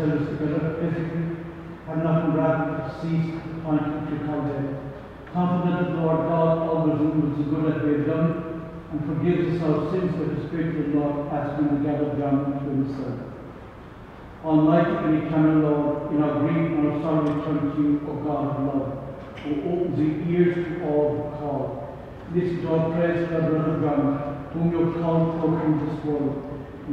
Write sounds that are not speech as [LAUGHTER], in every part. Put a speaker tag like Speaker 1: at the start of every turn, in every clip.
Speaker 1: us together physically have not been rather ceased pointing to contact. Confident that the Lord God always rules the good that we have done and forgives us our sins with the Spirit of Lord as we gather down to Himself. Almighty and eternal Lord, in our grief and our sorrow we turn to you, O God of love, who opens the ears to all who call. This to our prayers for our brother John, whom you have called from this world.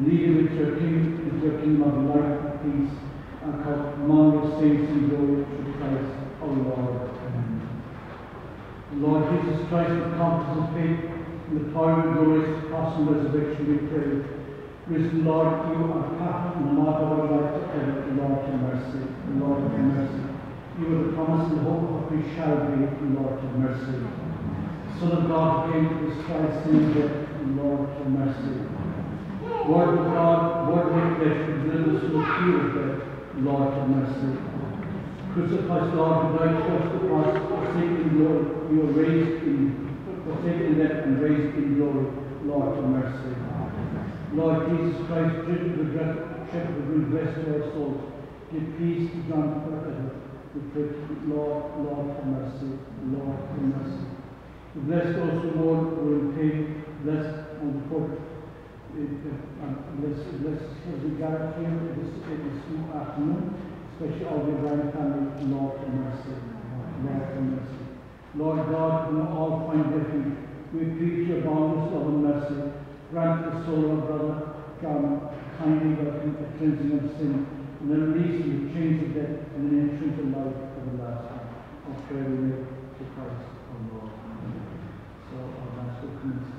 Speaker 1: Lead him into your kingdom, into your kingdom of life and peace, and command your saints in glory through Christ our Lord. Amen. Lord Jesus Christ, with confidence and faith, in the power and glorious cross and resurrection we pray. Risen Lord, you are path and the mark of our life forever. Lord, have mercy. Lord, have mercy. You are the promise and hope of we shall be. Lord, have mercy. Son of God, came to this Christ in death, Lord, have mercy. Word of God, and deliver us the of death, Lord, have mercy. Crucified Lord, who died for us the cross, forsaken glory, you are raised in, forsaken death and raised in glory, Lord, have mercy. Lord Jesus Christ, driven with shepherd, with rest to our souls, give peace to John forever. We pray, Lord, Lord, have mercy, Lord, have mercy. Bless those mourn who are in pain. Bless and support. Bless, uh, bless as we gather here this, this afternoon, especially all the O'Brien family. Lord, have mercy. Lord, have mercy. Lord God, whom all find refuge, we plead your boundless love and mercy. Grant the soul of our brother John kindly welcome a cleansing of sin, and a release from the chains of death and an entry into life everlasting. I pray we may to Christ our Lord. So our Master commences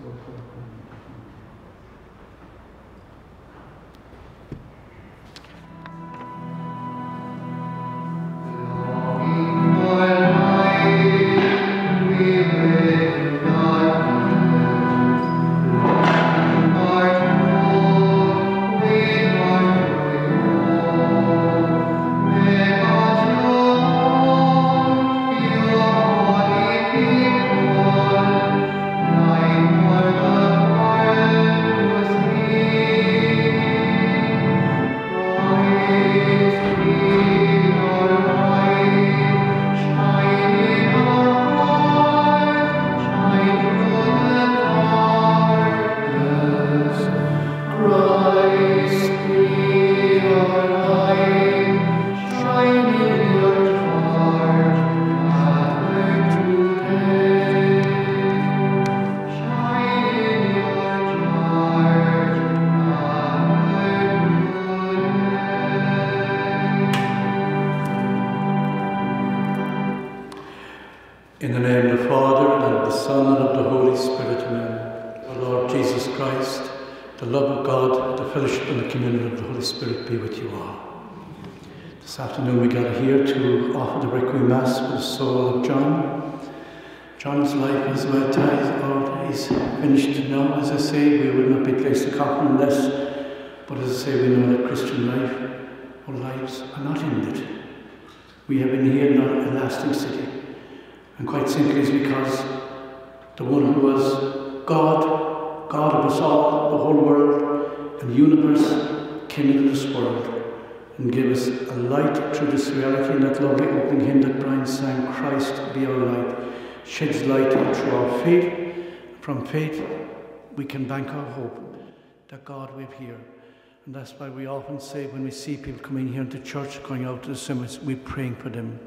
Speaker 1: that's why we often say when we see people coming here into church, going out to the cemeteries, we're praying for them.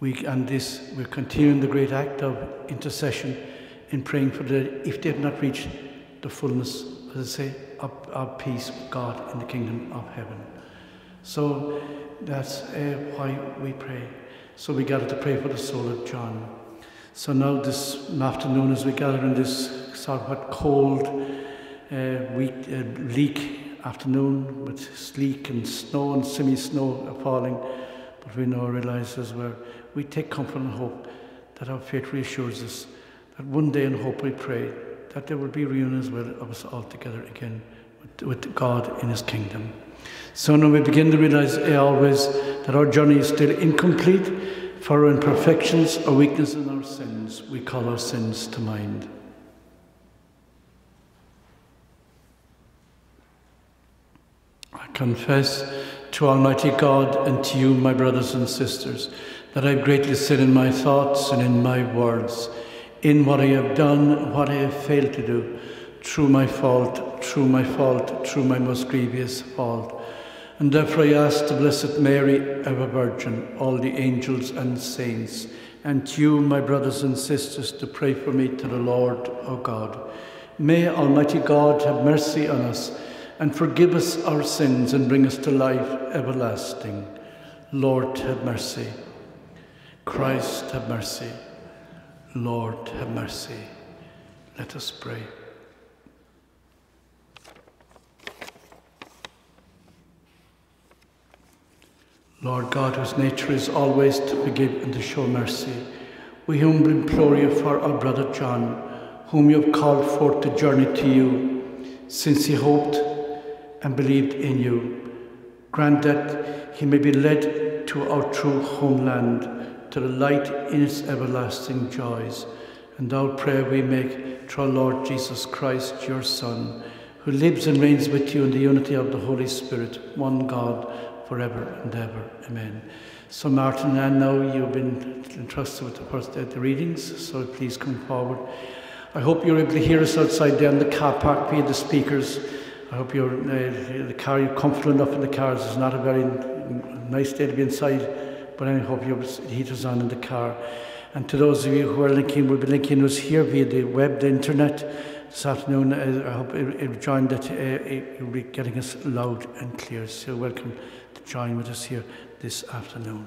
Speaker 1: We, and this, we're continuing the great act of intercession in praying for them if they've not reached the fullness, as I say, of, of peace with God in the kingdom of heaven. So that's uh, why we pray. So we gather to pray for the soul of John. So now this afternoon, as we gather in this of cold, uh, week, uh, afternoon with sleek and snow and semi-snow falling, but we now realize as well, we take comfort and hope that our faith reassures us that one day in hope we pray that there will be reunion as well of us all together again with, with God in His kingdom. So now we begin to realize eh, always that our journey is still incomplete, for our imperfections, our weaknesses, and our sins, we call our sins to mind. Confess to Almighty God and to you, my brothers and sisters, that I've greatly sinned in my thoughts and in my words, in what I have done, what I have failed to do, through my fault, through my fault, through my most grievous fault. And therefore I ask the Blessed Mary, ever Virgin, all the angels and saints, and you, my brothers and sisters, to pray for me to the Lord, O God. May Almighty God have mercy on us and forgive us our sins and bring us to life everlasting. Lord, have mercy. Christ, have mercy. Lord, have mercy. Let us pray. Lord God, whose nature is always to forgive and to show mercy, we humbly implore you for our brother John, whom you have called forth to journey to you, since he hoped and believed in you. Grant that he may be led to our true homeland, to the light in its everlasting joys. And our prayer we make through our Lord Jesus Christ, your Son, who lives and reigns with you in the unity of the Holy Spirit, one God, forever and ever. Amen. So, Martin, and now you've been entrusted with the first the readings, so please come forward. I hope you're able to hear us outside there in the car park via the speakers. I hope you're uh, the car you're comfortable enough in the cars. It's not a very nice day to be inside, but I hope your heater's on in the car. And to those of you who are linking, we'll be linking us here via the web, the internet this afternoon. Uh, I hope it, it joined that uh, it will be getting us loud and clear. So welcome to join with us here this afternoon.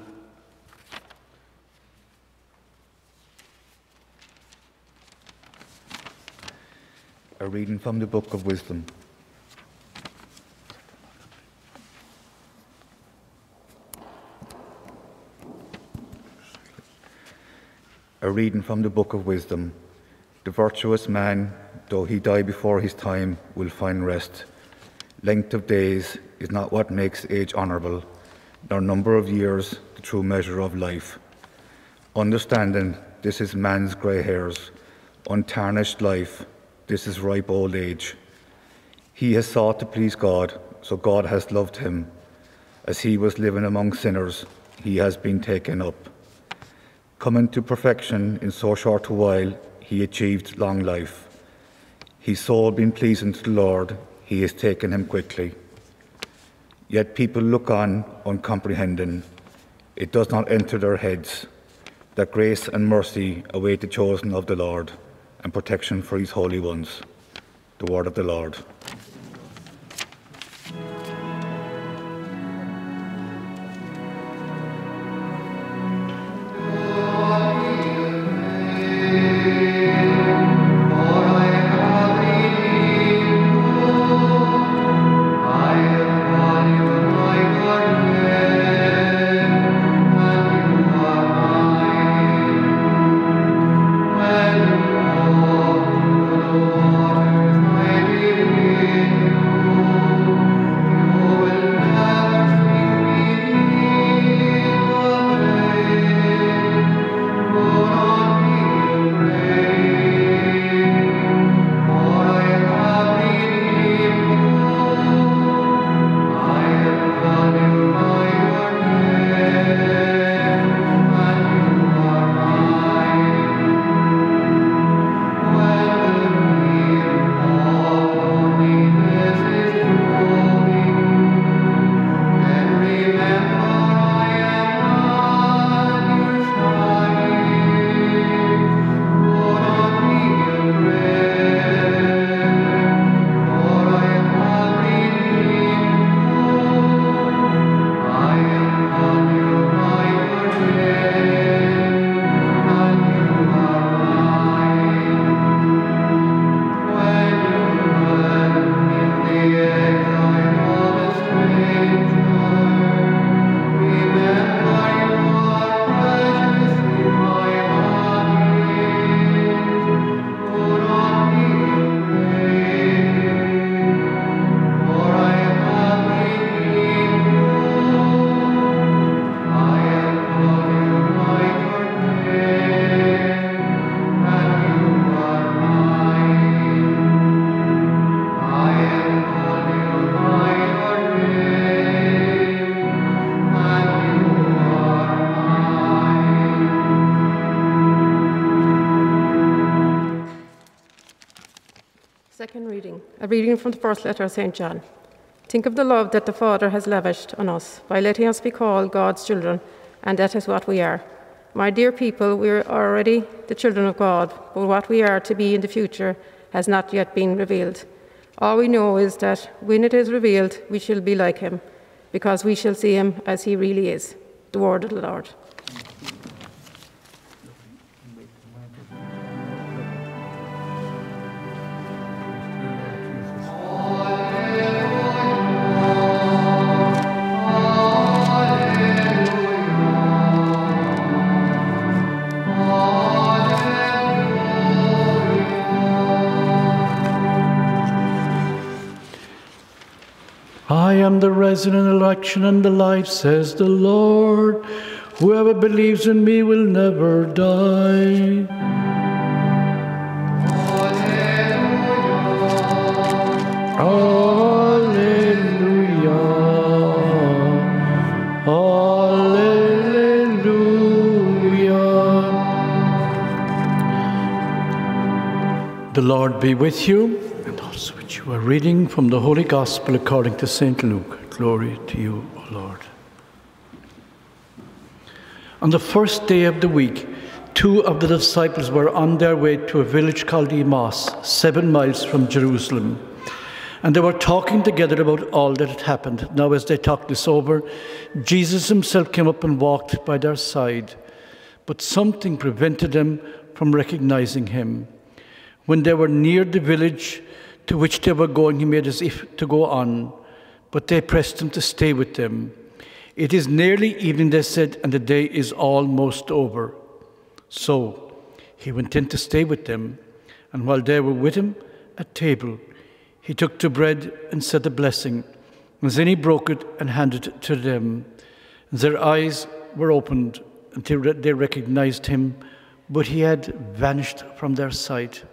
Speaker 2: A reading from the Book of Wisdom. A reading from the Book of Wisdom. The virtuous man, though he die before his time, will find rest. Length of days is not what makes age honourable, nor number of years the true measure of life. Understanding this is man's grey hairs, untarnished life, this is ripe old age. He has sought to please God, so God has loved him. As he was living among sinners, he has been taken up. Coming to perfection in so short a while, he achieved long life. His soul being pleasing to the Lord, he has taken him quickly. Yet people look on, uncomprehending. It does not enter their heads that grace and mercy await the chosen of the Lord, and protection for his holy ones. The word of the Lord.
Speaker 3: A reading from the first letter of St. John. Think of the love that the Father has lavished on us by letting us be called God's children, and that is what we are. My dear people, we are already the children of God, but what we are to be in the future has not yet been revealed. All we know is that when it is revealed, we shall be like him, because we shall see him as he really is. The word of the Lord.
Speaker 1: The election and the life, says the Lord. Whoever believes in me will never die. Hallelujah. Hallelujah. The Lord be with you and also with you. A reading from the Holy Gospel according to St. Luke. Glory to you, O Lord. On the first day of the week, two of the disciples were on their way to a village called Emmaus, seven miles from Jerusalem. And they were talking together about all that had happened. Now, as they talked this over, Jesus himself came up and walked by their side. But something prevented them from recognizing him. When they were near the village to which they were going, he made as if to go on, but they pressed him to stay with them. It is nearly evening, they said, and the day is almost over. So he went in to stay with them, and while they were with him at table, he took the bread and said a blessing. And then he broke it and handed it to them. And their eyes were opened until they recognized him, but he had vanished from their sight.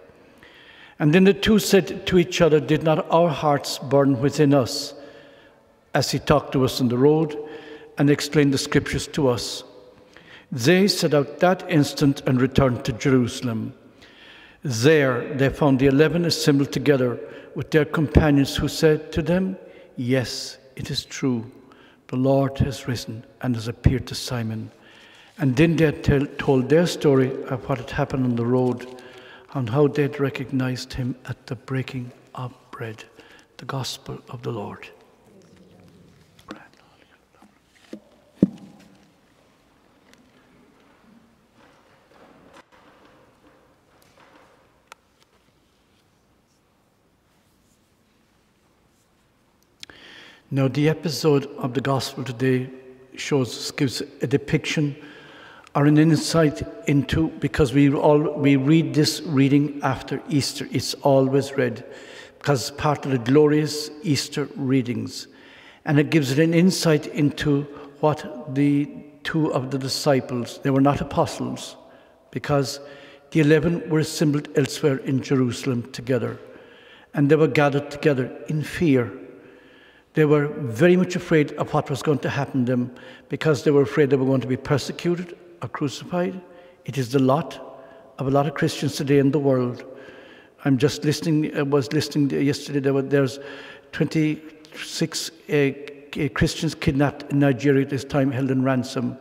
Speaker 1: And then the two said to each other, Did not our hearts burn within us as he talked to us on the road and explained the scriptures to us? They set out that instant and returned to Jerusalem. There they found the eleven assembled together with their companions, who said to them, Yes, it is true. The Lord has risen and has appeared to Simon. And then they tell, told their story of what had happened on the road and how they had recognized him at the breaking of bread. The gospel of the Lord. Now, the episode of the gospel today shows, gives a depiction or an insight into, because we, all, we read this reading after Easter, it's always read, because it's part of the glorious Easter readings. And it gives it an insight into what the two of the disciples, they were not apostles, because the eleven were assembled elsewhere in Jerusalem together. And they were gathered together in fear they were very much afraid of what was going to happen to them because they were afraid they were going to be persecuted or crucified. It is the lot of a lot of Christians today in the world. I'm just listening, I was listening yesterday, there were, there's 26 uh, Christians kidnapped in Nigeria at this time, held in ransom.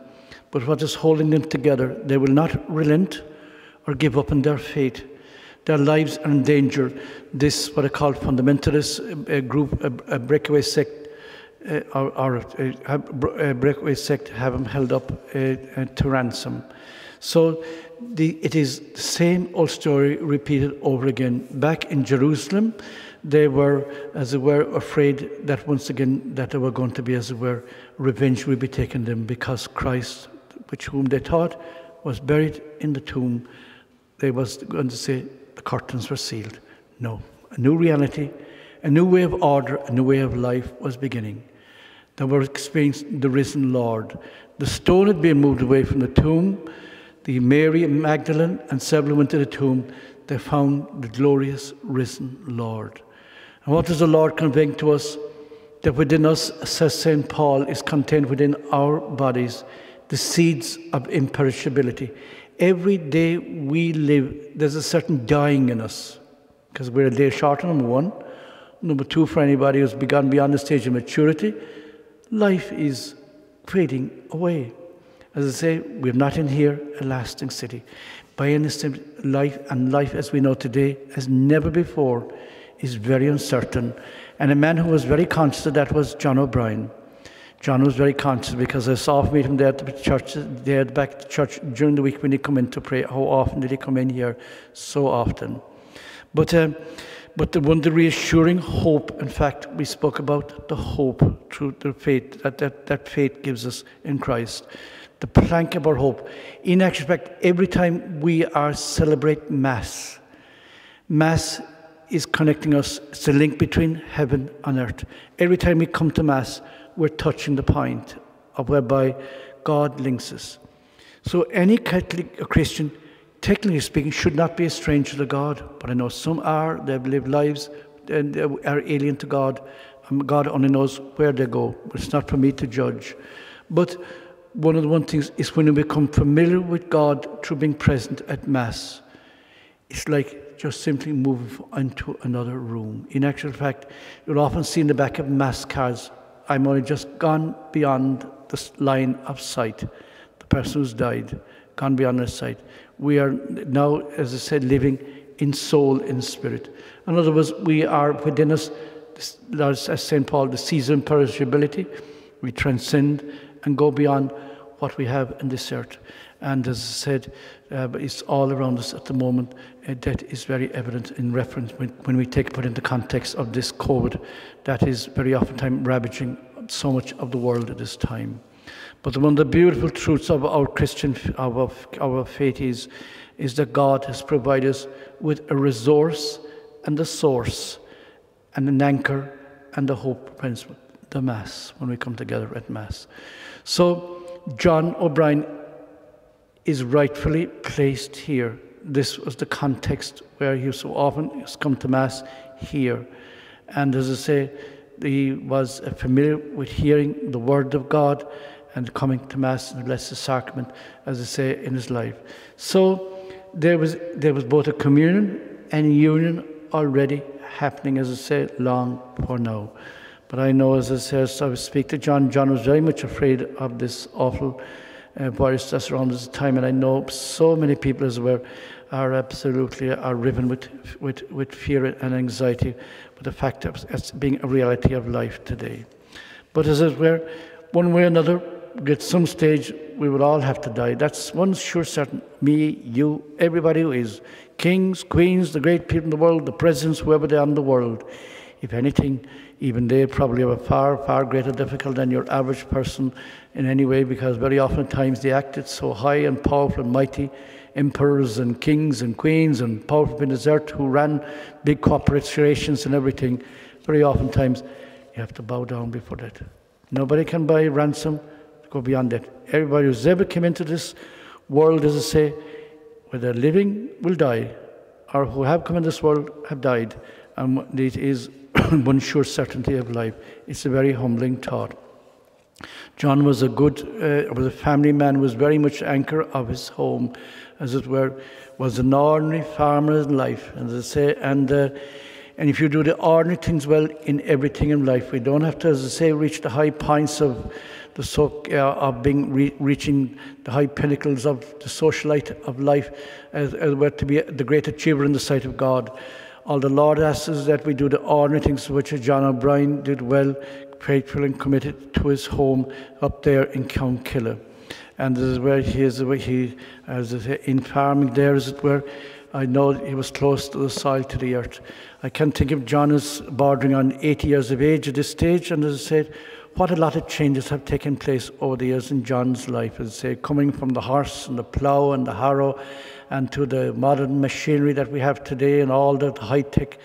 Speaker 1: But what is holding them together? They will not relent or give up on their fate. Their lives are in danger. This, what I call fundamentalist uh, group, a, a, breakaway sect, uh, or, or a, breakaway sect, have them held up uh, to ransom. So the, it is the same old story repeated over again. Back in Jerusalem, they were, as it were, afraid that once again that there were going to be, as it were, revenge would be taken them because Christ, which whom they thought was buried in the tomb, they was going to say, curtains were sealed. No, a new reality, a new way of order, a new way of life was beginning. They were experiencing the risen Lord. The stone had been moved away from the tomb. The Mary and Magdalene and several went to the tomb. They found the glorious risen Lord. And what does the Lord convey to us? That within us, says St. Paul, is contained within our bodies the seeds of imperishability. Every day we live, there's a certain dying in us. because we're a day shorter, number one. Number two, for anybody who's begun beyond the stage of maturity, life is fading away. As I say, we're not in here a lasting city. By any step, life and life as we know today, as never before, is very uncertain. And a man who was very conscious of that was John O'Brien. John was very conscious because I saw meet him there at the church, there back to church during the week when he come in to pray. How often did he come in here? So often. But, um, but the one, the reassuring hope, in fact, we spoke about the hope through the faith that, that, that faith gives us in Christ. The plank of our hope. In actual fact, every time we are celebrate Mass, Mass is connecting us. It's the link between heaven and earth. Every time we come to Mass, we're touching the point of whereby God links us. So any Catholic or Christian, technically speaking, should not be a stranger to God. But I know some are. They've lived lives and they are alien to God. And God only knows where they go. It's not for me to judge. But one of the one things is when we become familiar with God through being present at Mass, it's like just simply move into another room. In actual fact, you'll often see in the back of Mass cards I'm only just gone beyond the line of sight. The person who's died, gone beyond their sight. We are now, as I said, living in soul, in spirit. In other words, we are within us, as St. Paul, the season imperishability. We transcend and go beyond what we have in this earth. And as I said, uh, it's all around us at the moment. Uh, that is very evident in reference when, when we take it in the context of this COVID that is very often ravaging so much of the world at this time. But one of the beautiful truths of our Christian, our, our faith is, is that God has provided us with a resource and a source and an anchor and a hope principle, the Mass, when we come together at Mass. So John O'Brien is rightfully placed here. This was the context where he so often has come to Mass here. And as I say, he was familiar with hearing the Word of God and coming to Mass and the Blessed Sacrament, as I say, in his life. So there was, there was both a communion and union already happening, as I say, long before now. But I know, as I say, so I speak to John. John was very much afraid of this awful uh, virus that's around this time, and I know so many people as well are absolutely are riven with, with, with fear and anxiety with the fact of it's being a reality of life today. But as it were, one way or another, at some stage, we will all have to die. That's one sure certain. Me, you, everybody who is kings, queens, the great people in the world, the presidents, whoever they are in the world. If anything, even they probably have a far, far greater difficulty than your average person in any way because very often times they acted so high and powerful and mighty emperors and kings and queens and powerful in earth who ran big corporations and everything. Very often times you have to bow down before that. Nobody can buy ransom go beyond that. Everybody who's ever come into this world, as I say, whether living will die or who have come in this world have died. And it is [COUGHS] one sure certainty of life. It's a very humbling thought. John was a good, uh, was a family man, was very much anchor of his home, as it were, was an ordinary farmer in life, as I say, and uh, and if you do the ordinary things well in everything in life, we don't have to, as I say, reach the high points of the so, uh, of being re- reaching the high pinnacles of the socialite of life, as, as well to be the great achiever in the sight of God. All the Lord asks us that we do the ordinary things which John O'Brien did well, faithful and committed to his home up there in Counkilla. And this is where he is, where he, as in farming there, as it were, I know he was close to the soil, to the earth. I can think of John as bordering on 80 years of age at this stage, and as I said, what a lot of changes have taken place over the years in John's life, as I say, coming from the horse and the plough and the harrow and to the modern machinery that we have today and all the high-tech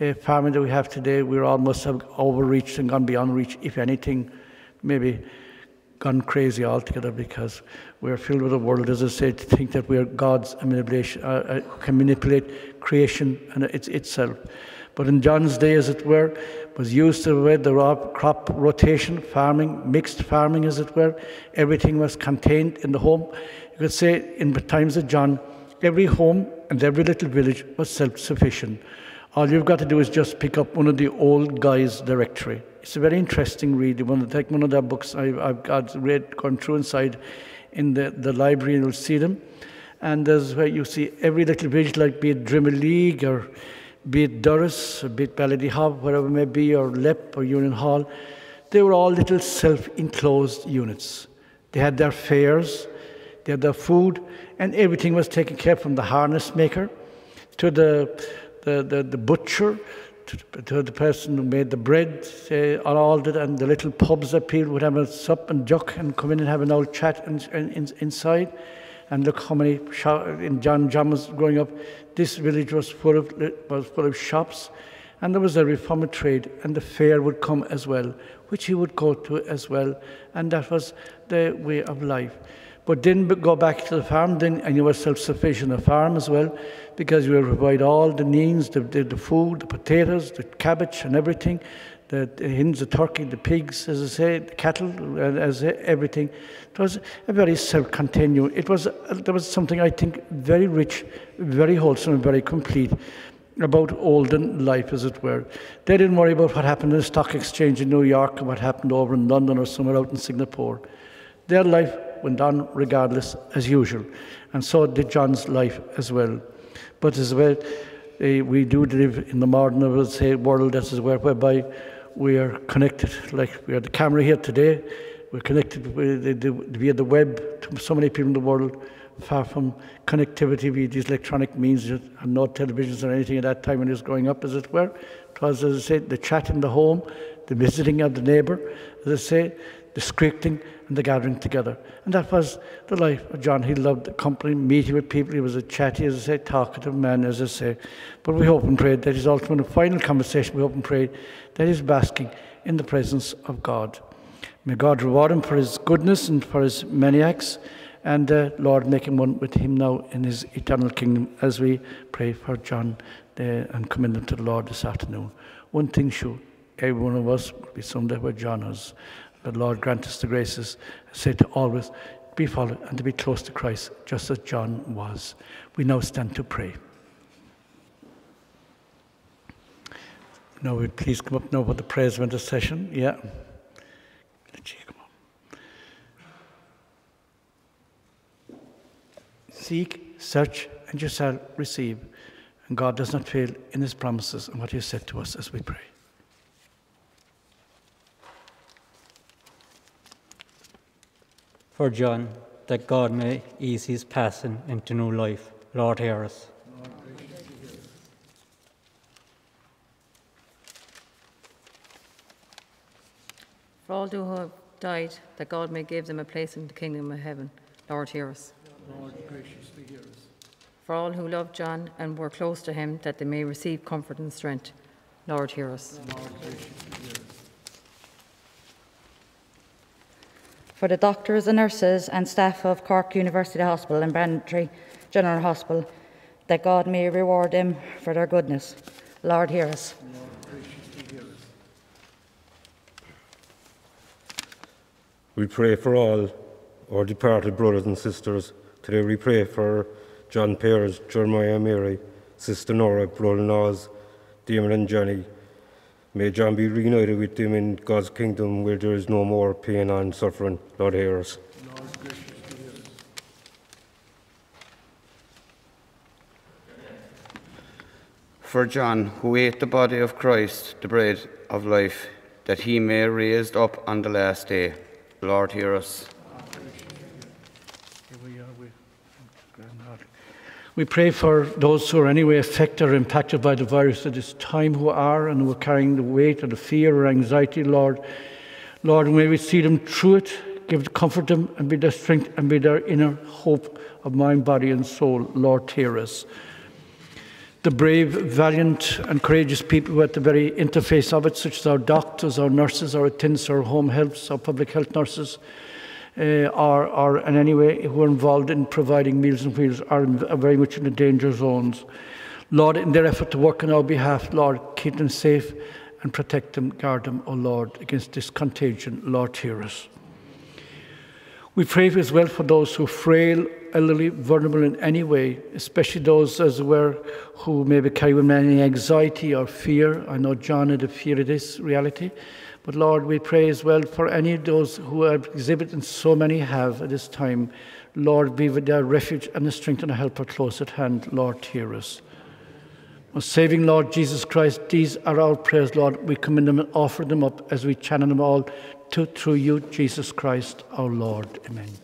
Speaker 1: uh, farming that we have today, we're almost have overreached and gone beyond reach, if anything, maybe gone crazy altogether because we're filled with a world, as I said, to think that we're God's manipulation, uh, uh, can manipulate creation and its, itself. But in John's day, as it were, was used to with the crop rotation, farming, mixed farming, as it were. Everything was contained in the home. You could say in the times of John, every home and every little village was self sufficient. All you've got to do is just pick up one of the old Guy's directory. It's a very interesting read. One of, take one of their books I, I've got read, gone through inside in the, the library, and you'll see them. And there's where you see every little village, like be it Drimoleague or be it Durrus, or be it Ballydehob, wherever it may be, or Leap or Union Hall, they were all little self-enclosed units. They had their fairs, they had their food, and everything was taken care from the harness maker to the, the, the, the butcher, to, to, the person who made the bread, uh, all that, and the little pubs that people would have a sup and juck and come in and have an old chat in, in, inside. And look how many in John was growing up. This village was full of was full of shops, and there was a reformer trade, and the fair would come as well, which he would go to as well, and that was the way of life. But then go back to the farm, then, and you were self-sufficient on the farm as well, because you will provide all the needs, the, the, the, food, the potatoes, the cabbage, and everything, the, the hens, the turkey, the pigs, as I say, the cattle, as everything. It was a very self-contained. It was uh, there was something I think very rich, very wholesome, and very complete about olden life, as it were. They didn't worry about what happened in the stock exchange in New York or what happened over in London or somewhere out in Singapore. Their life went on regardless as usual, and so did John's life as well. But as well, uh, we do live in the modern, I would say, world as well, whereby we are connected. Like we have the camera here today, we're connected with the, via the web to so many people in the world far from connectivity via these electronic means and no televisions or anything at that time when he was growing up, as it were. It was, as I said, the chat in the home, the visiting of the neighbour, as I say, the scripting and the gathering together. And that was the life of John. He loved the company, meeting with people. He was a chatty, as I say, talkative man, as I say. But we hope and pray that his ultimate and final conversation, we hope and pray that he's basking in the presence of God. May God reward him for his goodness and for his many acts. And uh, Lord, make him one with him now in his eternal kingdom as we pray for John uh, and commend him to the Lord this afternoon. One thing sure, every one of us will be someday where John is. But Lord, grant us the graces, say to always be followed and to be close to Christ, just as John was. We now stand to pray. Now, we please come up now for the prayers of intercession. Yeah. Seek, search, and you shall receive. And God does not fail in his promises and what he has said to us as we pray.
Speaker 4: For John, that God may ease his passing into new life. Lord, hear us.
Speaker 5: For all who have died, that God may give them a place in the kingdom of heaven. Lord, hear us. Lord, graciously hear us. For all who loved John and were close to him, that they may receive comfort and strength. Lord, hear us. Lord, hear us.
Speaker 6: For the doctors and nurses and staff of Cork University Hospital and Bantry General Hospital, that God may reward them for their goodness. Lord, hear us.
Speaker 7: We pray for all our departed brothers and sisters Today we pray for John Pears, Jeremiah Mary, Sister Nora, Brother Noz, Damon and Johnny. May John be reunited with them in God's kingdom where there is no more pain and suffering. Lord, hear us.
Speaker 8: For John, who ate the body of Christ, the bread of life, that he may raised up on the last day. Lord, hear us.
Speaker 1: We pray for those who are anyway affected or impacted by the virus at this time who are and who are carrying the weight or the fear or anxiety, Lord. Lord, may we see them through it, give comfort them and be their strength and be their inner hope of mind, body and soul. Lord, hear us. The brave, valiant and courageous people who are at the very interface of it, such as our doctors, our nurses, our attendants, our home helps, our public health nurses, uh, or, in any way who are involved in providing meals and feeds are, in, are very much in the danger zones. Lord, in their effort to work on our behalf, Lord, keep them safe and protect them, guard them, O oh Lord, against this contagion. Lord, hear us. We pray as well for those who are frail elderly vulnerable in any way, especially those as it were who maybe carry with any anxiety or fear. I know John had a fear of this reality. But Lord, we pray as well for any of those who have exhibited, and so many have at this time. Lord, be with their refuge and the strength and the helper close at hand. Lord, hear us. Saving Lord Jesus Christ, these are our prayers, Lord. We commend them and offer them up as we channel them all to, through you, Jesus Christ, our Lord. Amen.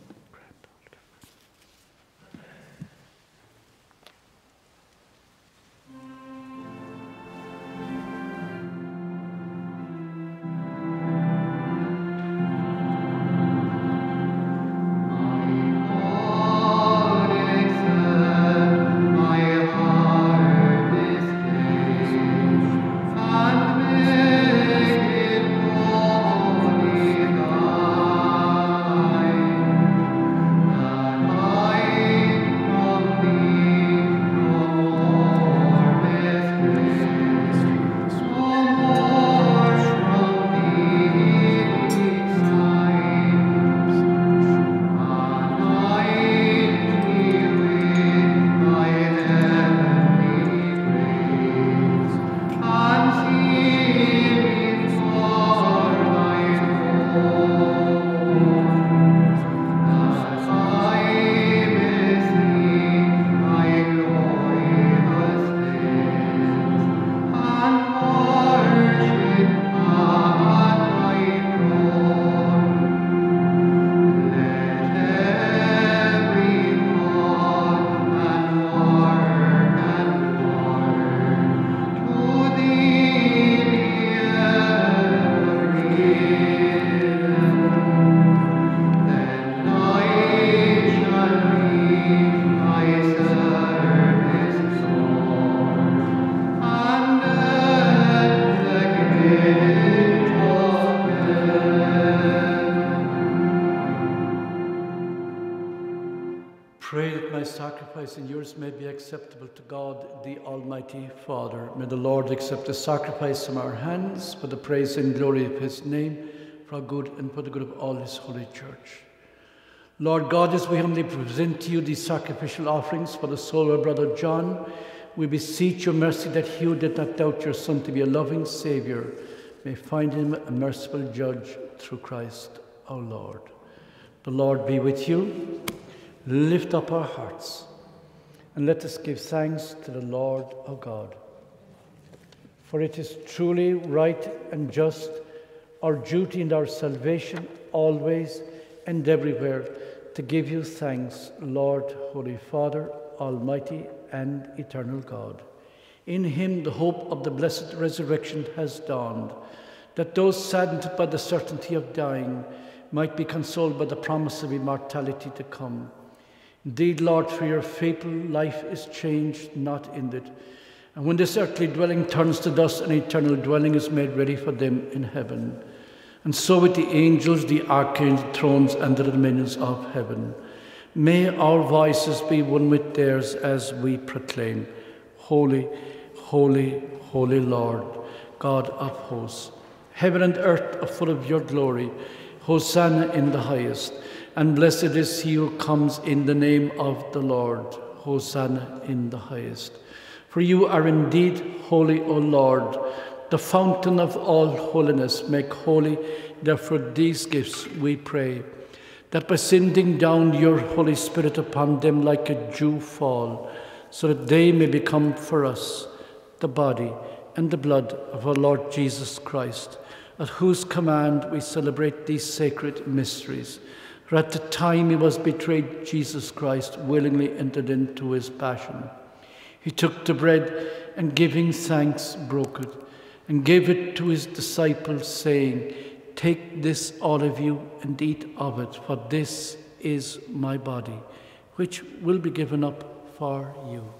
Speaker 1: Almighty Father, may the Lord accept the sacrifice from our hands for the praise and glory of his name, for our good and for the good of all his holy church. Lord God, as we humbly present to you these sacrificial offerings for the soul of brother John, we beseech your mercy that he who did not doubt your Son to be a loving Saviour may find him a merciful judge through Christ our Lord. The Lord be with you. Lift up our hearts and let us give thanks to the Lord our God. For it is truly right and just, our duty and our salvation, always and everywhere, to give you thanks, Lord, Holy Father, Almighty and eternal God. In him the hope of the blessed resurrection has dawned, that those saddened by the certainty of dying might be consoled by the promise of immortality to come. Indeed, Lord, for your faithful life is changed, not ended. And when this earthly dwelling turns to dust, an eternal dwelling is made ready for them in heaven. And so with the angels, the archangel thrones, and the dominions of heaven. May our voices be one with theirs as we proclaim, Holy, holy, holy Lord, God of hosts. Heaven and earth are full of your glory. Hosanna in the highest. And blessed is he who comes in the name of the Lord. Hosanna in the highest. For you are indeed holy, O Lord, the fountain of all holiness. Make holy, therefore, these gifts, we pray, that by sending down your Holy Spirit upon them like a dew fall, so that they may become for us the body and the blood of our Lord Jesus Christ, at whose command we celebrate these sacred mysteries for at the time he was betrayed, Jesus Christ willingly entered into his passion. He took the bread and giving thanks, broke it and gave it to his disciples, saying, Take this, all of you, and eat of it, for this is my body, which will be given up for you.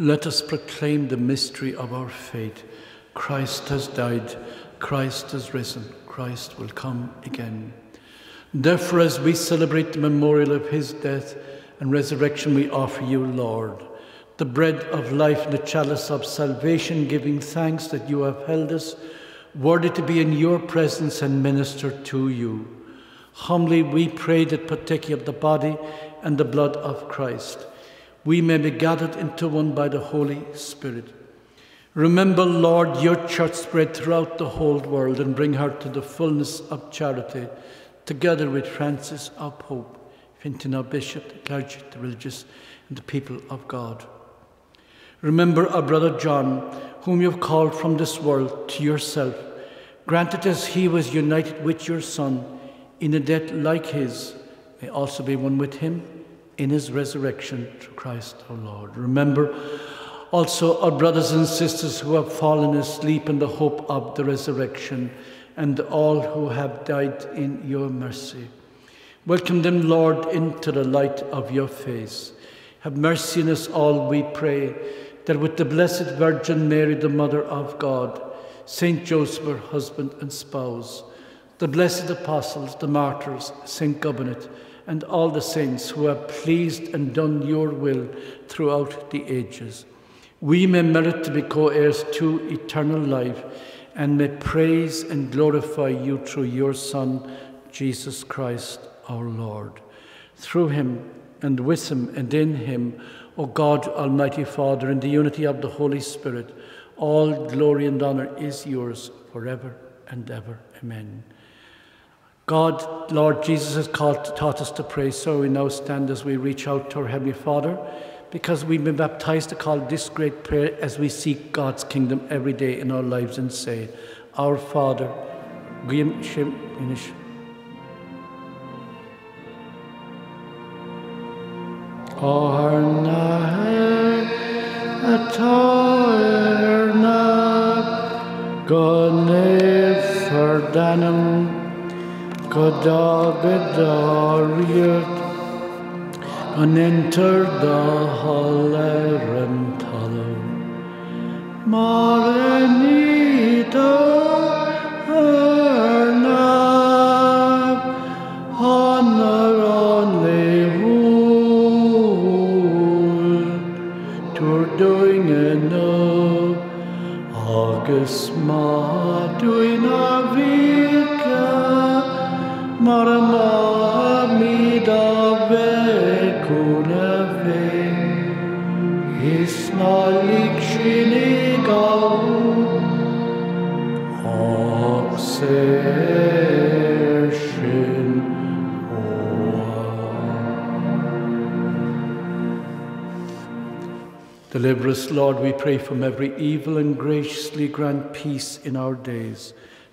Speaker 1: Let us proclaim the mystery of our faith. Christ has died, Christ has risen, Christ will come again. Therefore, as we celebrate the memorial of his death and resurrection, we offer you, Lord, the bread of life and the chalice of salvation, giving thanks that you have held us worthy to be in your presence and minister to you. Humbly we pray that partaking of the body and the blood of Christ, we may be gathered into one by the Holy Spirit. Remember, Lord, your church spread throughout the whole world and bring her to the fullness of charity together with Francis our Pope, Fintan our Bishop, the clergy, the religious, and the people of God. Remember our brother John, whom you have called from this world to yourself. Grant Granted as he was united with your Son in a death like his, may also be one with him in his resurrection through Christ our Lord. Remember also our brothers and sisters who have fallen asleep in the hope of the resurrection and all who have died in your mercy. Welcome them, Lord, into the light of your face. Have mercy on us all, we pray, that with the Blessed Virgin Mary, the Mother of God, Saint Joseph, her husband and spouse, the blessed apostles, the martyrs, Saint Gobinet, and all the saints who have pleased and done your will throughout the ages, we may merit to be co heirs to eternal life and may praise and glorify you through your Son, Jesus Christ our Lord. Through him and with him and in him, O God, Almighty Father, in the unity of the Holy Spirit, all glory and honour is yours forever and ever. Amen. God, Lord Jesus, has called, taught us to pray, so we now stand as we reach out to our Heavenly Father because we've been baptized to call this great prayer as we seek God's kingdom every day in our lives and say, Our Father, Gim Shim Inish. Arna Atarna Gonef Godabedariot and enter the Halerum Talo. Maranita Erna Honor only Tur doing enough August ma Deliver us, Lord, we pray, from every evil and graciously grant peace in our days,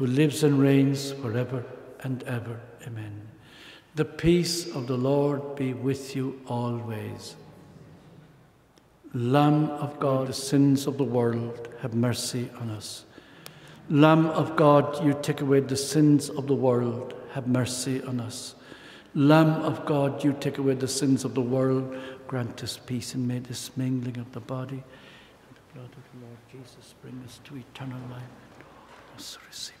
Speaker 1: who lives and reigns forever and ever. Amen. The peace of the Lord be with you always. Lamb of God, the sins of the world, have mercy on us. Lamb of God, you take away the sins of the world, have mercy on us. Lamb of God, you take away the sins of the world, grant us peace, and may this mingling of the body and the blood of the Lord Jesus bring us to eternal life. Let us receive it.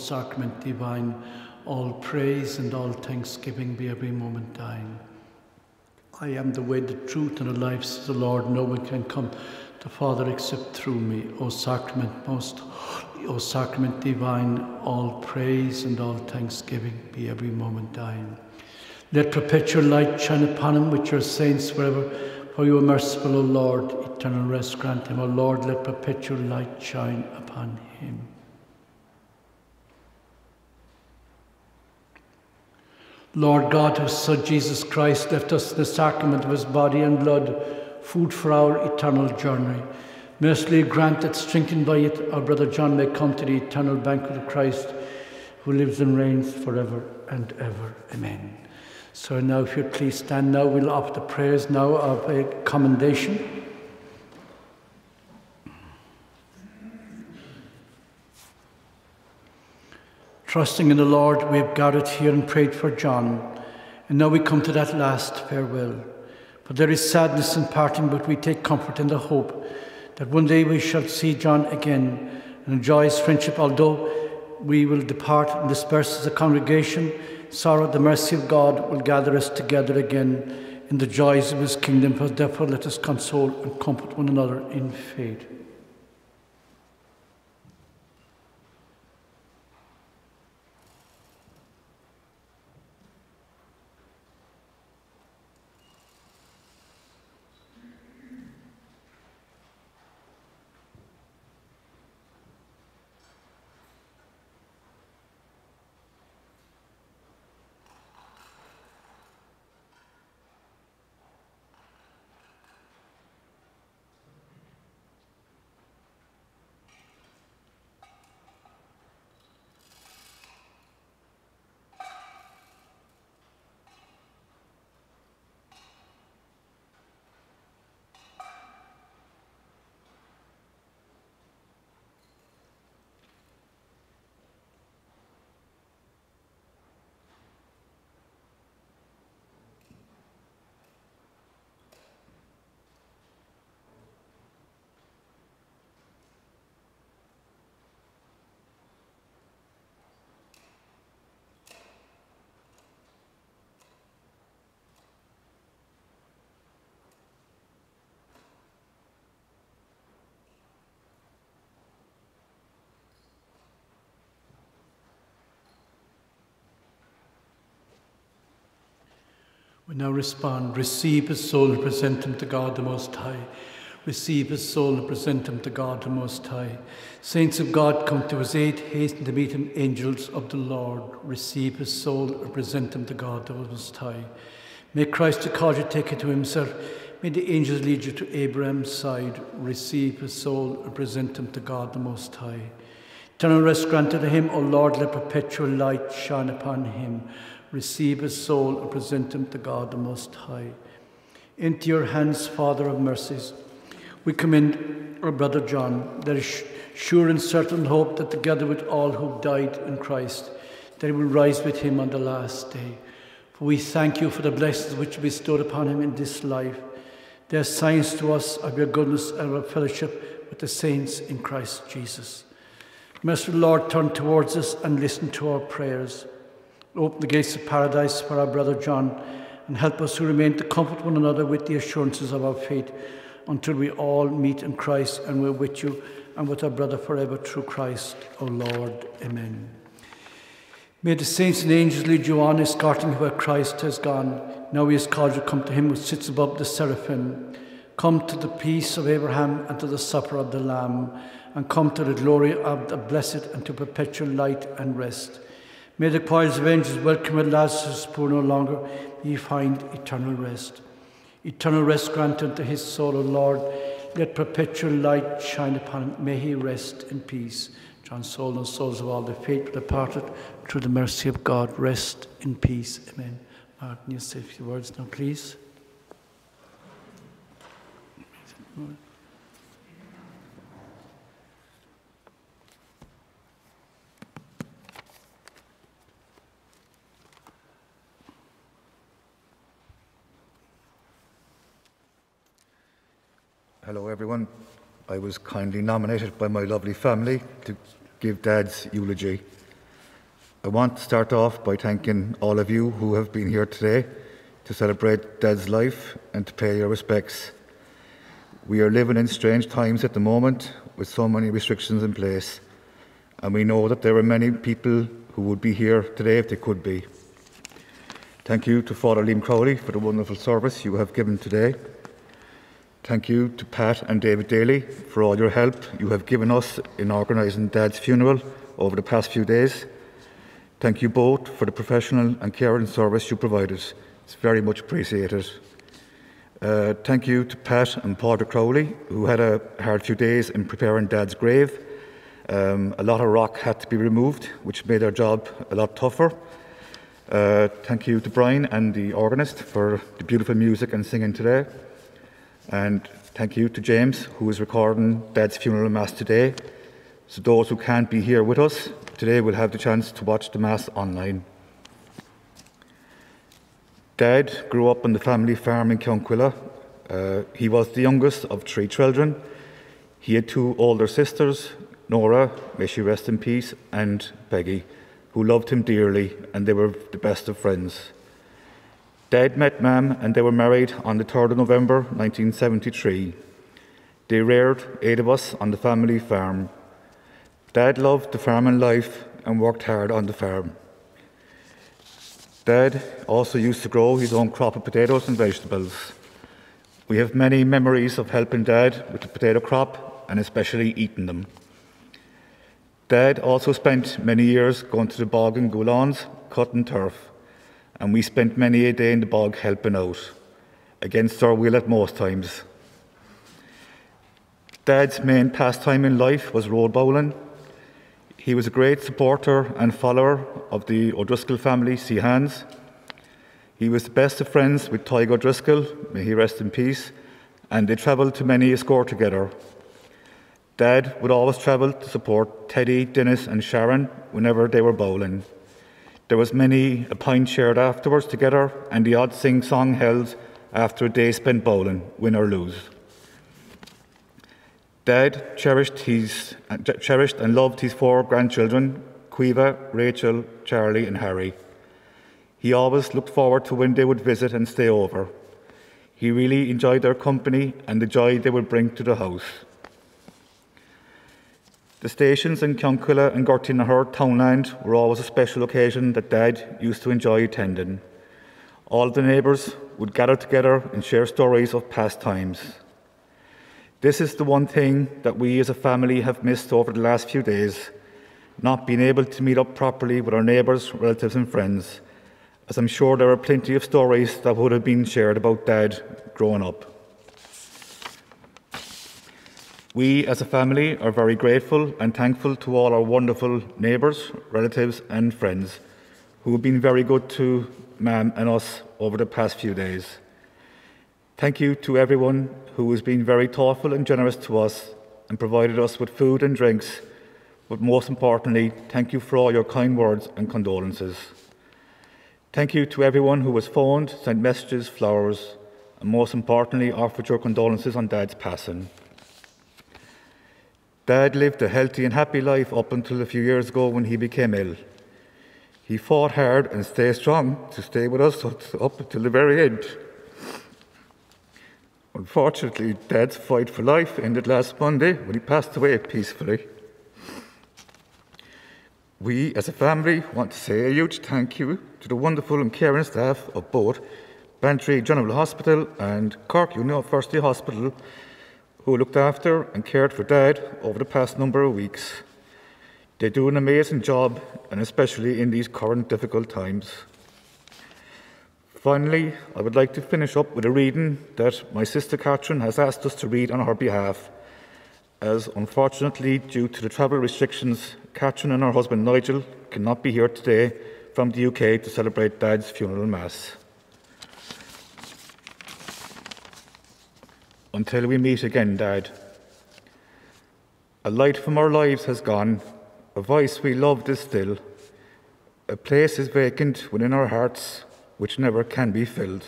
Speaker 1: Sacrament divine, all praise and all thanksgiving be every moment thine. I am the way, the truth, and the life, says the Lord. No one can come to Father except through me. O sacrament most holy, O sacrament divine, all praise and all thanksgiving be every moment thine. Let perpetual light shine upon him with your saints forever. For you are merciful, O Lord, eternal rest grant him. O Lord, let perpetual light shine upon him. Lord God, whose Son Jesus Christ left us the sacrament of his body and blood, food for our eternal journey. Mercifully grant that, strengthened by it, our brother John may come to the eternal banquet of Christ, who lives and reigns forever and ever. Amen. So now, if you'd please stand now, we'll offer the prayers now of a commendation. Trusting in the Lord, we have gathered here and prayed for John. And now we come to that last farewell. For there is sadness in parting, but we take comfort in the hope that one day we shall see John again and enjoy his friendship, although we will depart and disperse as a congregation. Sorrow, the mercy of God will gather us together again in the joys of his kingdom. For therefore, let us console and comfort one another in faith. We now respond receive his soul present him to God the Most High. Receive his soul and present him to God the Most High. Saints of God, come to his aid, hasten to meet him, angels of the Lord. Receive his soul and present him to God the Most High. May Christ who called you take you to himself. May the angels lead you to Abraham's side. Receive his soul and present him to God the Most High. Eternal rest granted to him, O Lord, let perpetual light shine upon him receive his soul and present him to God the Most High. Into your hands, Father of mercies, we commend our brother John. There is sure and certain hope that together with all who died in Christ, they will rise with him on the last day. For we thank you for the blessings which you bestowed upon him in this life. They are signs to us of your goodness and our fellowship with the saints in Christ Jesus. Merciful Lord, turn towards us and listen to our prayers. Open the gates of paradise for our brother John and help us to remain to comfort one another with the assurances of our faith until we all meet in Christ and we're with you and with our brother forever through Christ, O Lord. Amen. May the saints and angels lead you on, escorting where Christ has gone. Now he has called you, come to him who sits above the seraphim. Come to the peace of Abraham and to the supper of the Lamb, and come to the glory of the blessed and to perpetual light and rest. May the choirs of angels welcome at Lazarus poor no longer, ye find eternal rest. Eternal rest grant unto his soul, O Lord. Let perpetual light shine upon him. May he rest in peace. John's soul and souls of all the faithful departed, through the mercy of God, rest in peace. Amen. Martin, you say a few words now, please.
Speaker 2: Hello, everyone. I was kindly nominated by my lovely family to give Dad's eulogy. I want to start off by thanking all of you who have been here today to celebrate Dad's life and to pay your respects. We are living in strange times at the moment with so many restrictions in place, and we know that there are many people who would be here today if they could be. Thank you to Father Liam Crowley for the wonderful service you have given today. Thank you to Pat and David Daly for all your help you have given us in organising Dad's funeral over the past few days. Thank you both for the professional and caring service you provided. It's very much appreciated. Uh, thank you to Pat and Padraig Crowley, who had a hard few days in preparing Dad's grave. Um, a lot of rock had to be removed, which made our job a lot tougher. Uh, thank you to Brian and the organist for the beautiful music and singing today. And thank you to James, who is recording Dad's funeral Mass today. So those who can't be here with us today will have the chance to watch the Mass online. Dad grew up on the family farm in Counkilla. Uh, he was the youngest of three children. He had two older sisters, Nora, may she rest in peace, and Peggy, who loved him dearly, and they were the best of friends. Dad met Mam and they were married on the 3rd of November 1973. They reared eight of us on the family farm. Dad loved the farming life and worked hard on the farm. Dad also used to grow his own crop of potatoes and vegetables. We have many memories of helping Dad with the potato crop and especially eating them. Dad also spent many years going to the bog in Goulans, cutting turf and we spent many a day in the bog helping out, against our will at most times. Dad's main pastime in life was road bowling. He was a great supporter and follower of the O'Driscoll family, Seahans. He was the best of friends with Tyg O'Driscoll, may he rest in peace, and they travelled to many a score together. Dad would always travel to support Teddy, Dennis, and Sharon whenever they were bowling. There was many a pint shared afterwards together, and the odd sing-song held after a day spent bowling, win or lose. Dad cherished, his, uh, cherished and loved his four grandchildren, Quiva, Rachel, Charlie and Harry. He always looked forward to when they would visit and stay over. He really enjoyed their company and the joy they would bring to the house. The stations in Counkilla and Gortinaher townland were always a special occasion that Dad used to enjoy attending. All the neighbours would gather together and share stories of past times. This is the one thing that we as a family have missed over the last few days, not being able to meet up properly with our neighbours, relatives and friends, as I'm sure there are plenty of stories that would have been shared about Dad growing up. We as a family are very grateful and thankful to all our wonderful neighbours, relatives, and friends who have been very good to Mam and us over the past few days. Thank you to everyone who has been very thoughtful and generous to us and provided us with food and drinks, but most importantly, thank you for all your kind words and condolences. Thank you to everyone who has phoned, sent messages, flowers, and most importantly, offered your condolences on Dad's passing. Dad lived a healthy and happy life up until a few years ago when he became ill. He fought hard and stayed strong to stay with us up until the very end. Unfortunately, Dad's fight for life ended last Monday when he passed away peacefully. We, as a family, want to say a huge thank you to the wonderful and caring staff of both Bantry General Hospital and Cork University Hospital who looked after and cared for Dad over the past number of weeks. They do an amazing job, and especially in these current difficult times. Finally, I would like to finish up with a reading that my sister Catherine has asked us to read on her behalf, as unfortunately, due to the travel restrictions, Catherine and her husband Nigel cannot be here today from the UK to celebrate Dad's funeral mass. Until we meet again, Dad. A light from our lives has gone, a voice we loved is still. A place is vacant within our hearts, which never can be filled.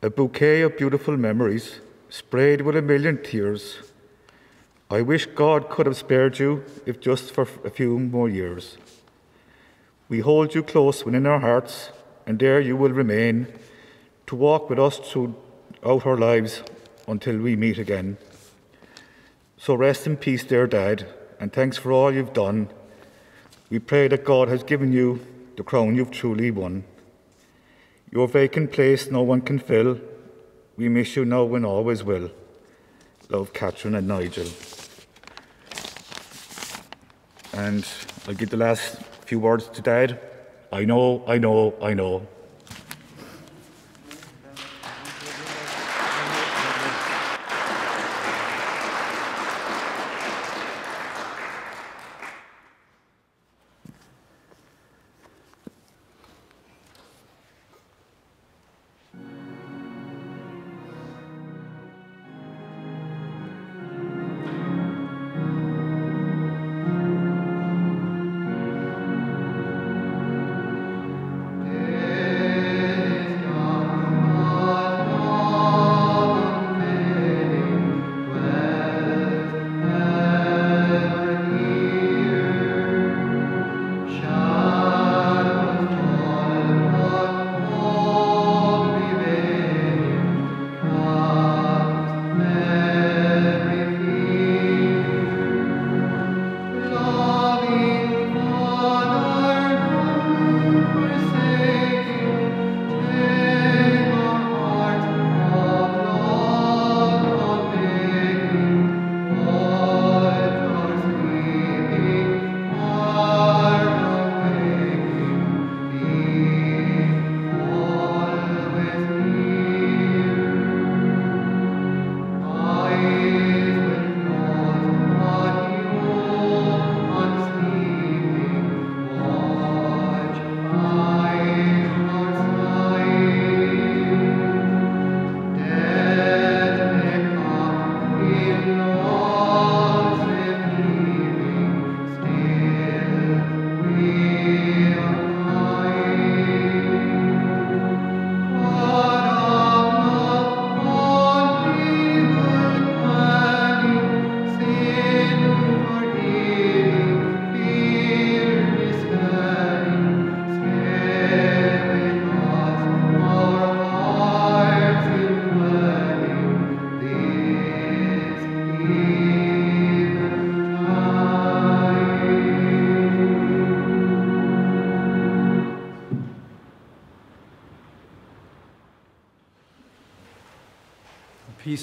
Speaker 2: A bouquet of beautiful memories
Speaker 9: sprayed with a million tears. I wish God could have spared you, if just for a few more years. We hold you close within our hearts, and there you will remain to walk with us throughout our lives until we meet again. So rest in peace, dear Dad, and thanks for all you've done. We pray that God has given you the crown you've truly won. Your vacant place no one can fill. We miss you now and always will. Love, Catherine and Nigel. And I'll give the last few words to Dad. I know, I know, I know.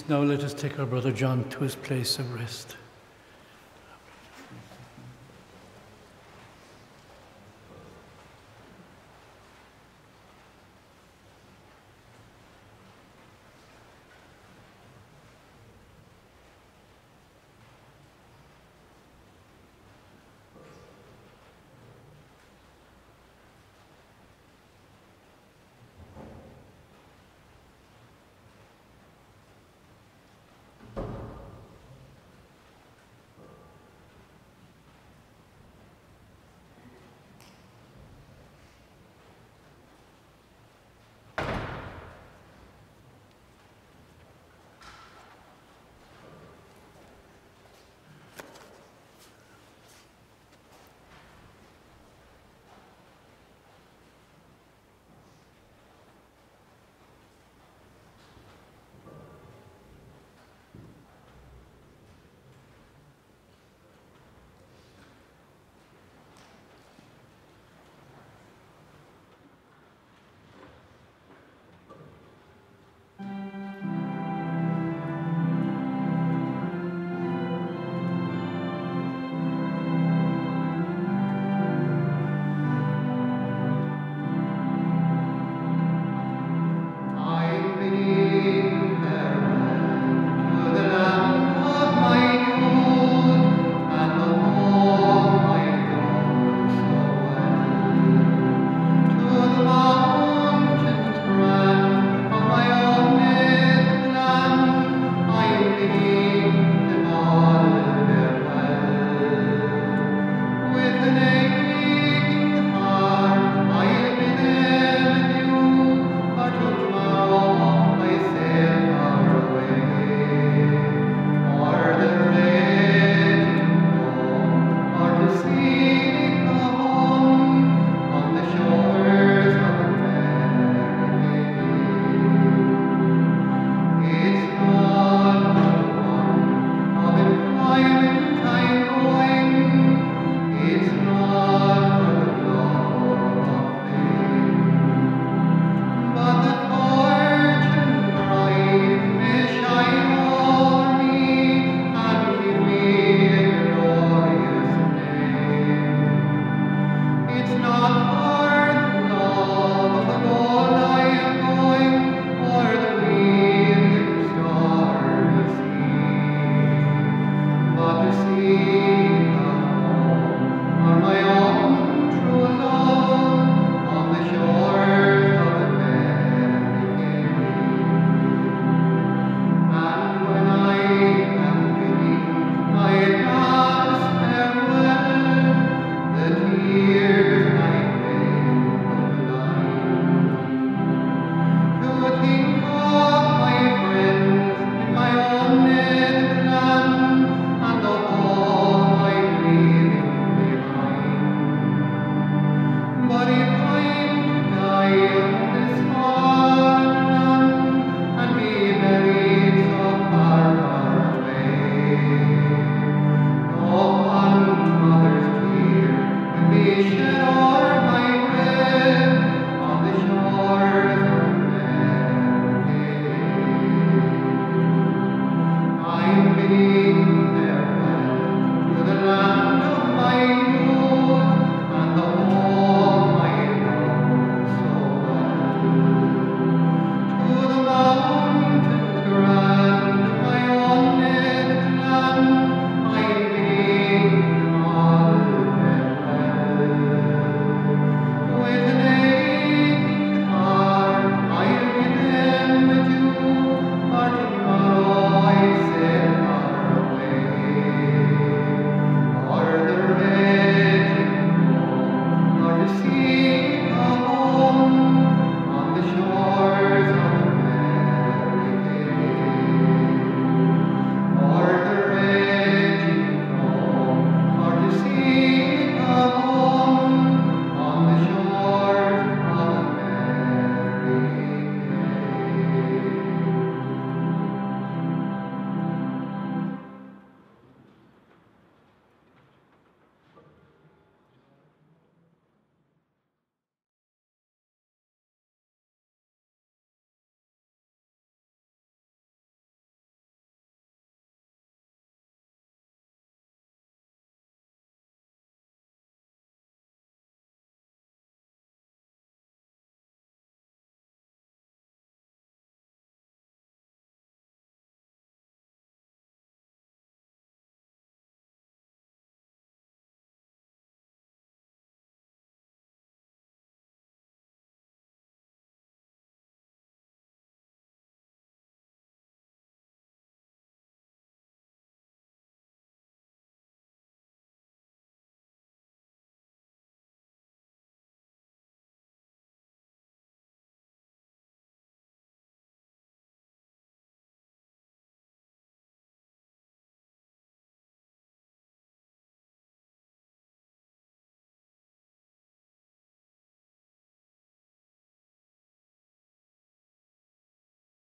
Speaker 1: Peace now, let us take our brother John to his place of rest.